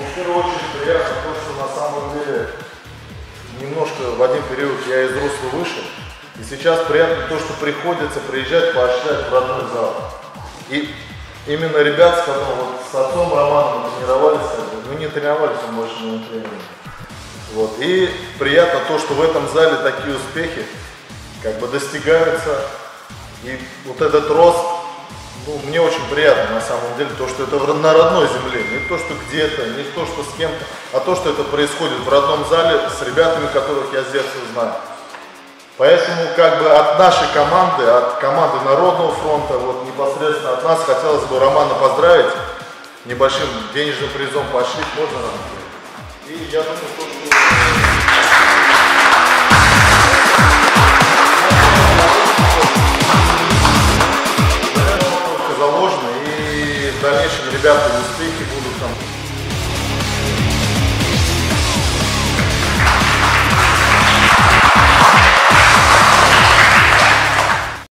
Ну, в первую очередь приятно то, что на самом деле немножко в один период я из русла вышел. И сейчас приятно то, что приходится приезжать, поощрять в родной зал. И именно ребят, с которым вот с отцом Романом мы тренировались, ну не тренировались, он больше не тренировал. Вот. И приятно то, что в этом зале такие успехи как бы достигаются. И вот этот рост ну, мне очень приятно на самом деле, то, что это на родной земле, не то, что где-то, не то, что с кем-то, а то, что это происходит в родном зале с ребятами, которых я с детства знаю. Поэтому как бы от нашей команды, от команды Народного фронта, вот непосредственно от нас хотелось бы Романа поздравить небольшим денежным призом пошли, можно? И я думаю, что в дальнейшем ребята успехи будут